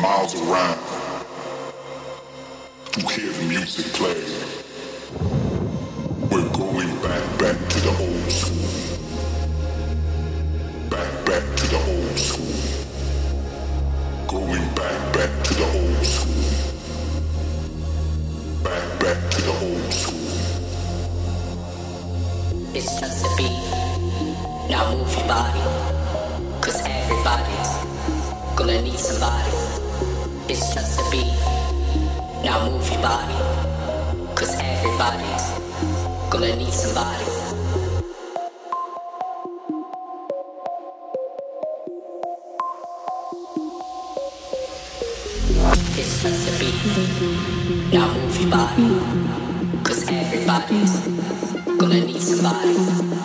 miles around to hear the music play. We're going back, back to the old school. Back, back to the old school. Going back, back to the old school. Back, back to the old school. It's just a beat. Now move your body. Cause everybody's gonna need somebody. It's just a beat. Now move your body. Cause everybody's gonna need somebody. It's just a beat. Now move your body. Cause everybody's gonna need somebody.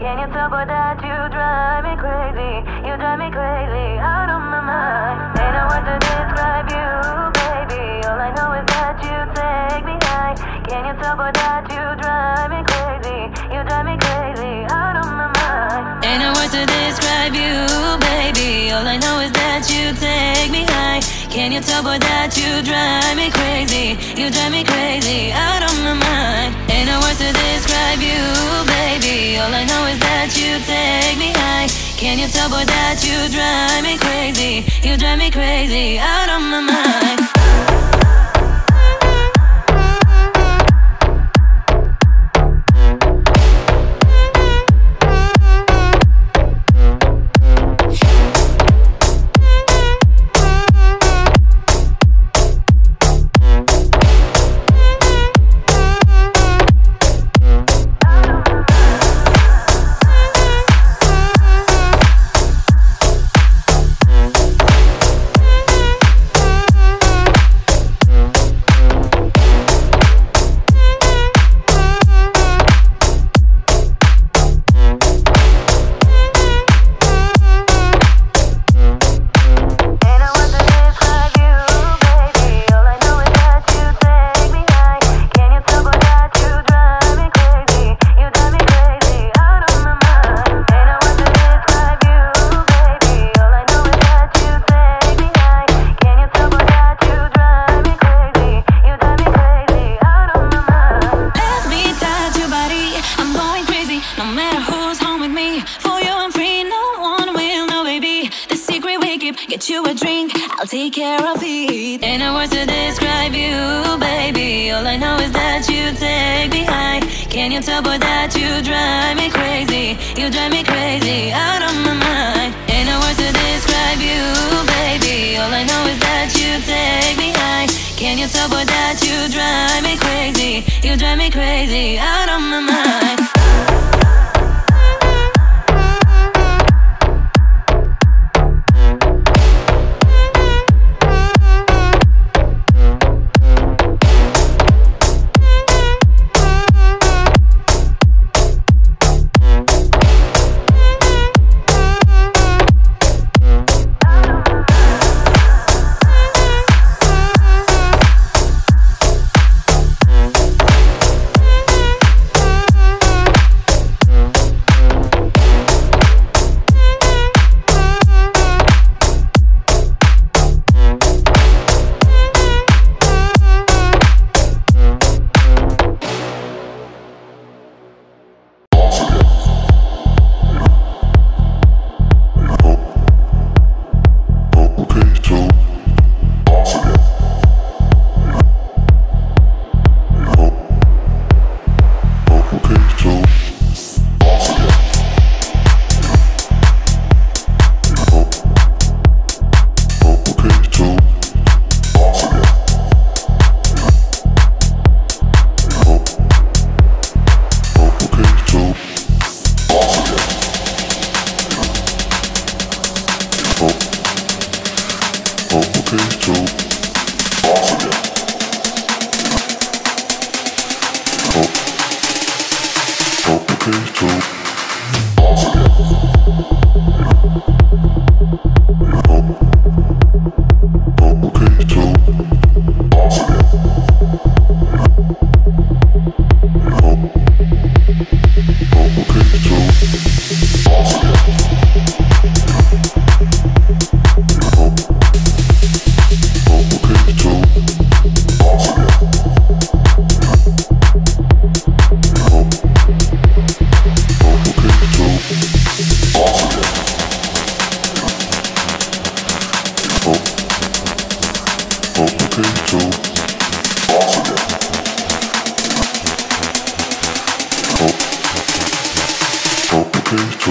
Can you tell boy that you drive me crazy? You drive me crazy, out of my mind. Ain't no word to describe you, baby. All I know is that you take me high. Can you tell boy that you drive me crazy? You drive me crazy, out of my mind. Ain't no word to describe you, baby. All I know Can you tell boy that you drive me crazy? You drive me crazy, out of my mind. Ain't no words to describe you, baby. All I know is that you take me high. Can you tell boy that you drive me crazy? You drive me crazy, out of my mind. You a drink. I'll take care of it. Ain't no words to describe you, baby. All I know is that you take me high. Can you tell, boy, that you drive me crazy? You drive me crazy, out of my mind. Ain't no words to describe you, baby. All I know is that you take me high. Can you tell, boy, that you drive me crazy? You drive me crazy, out of my mind. think so.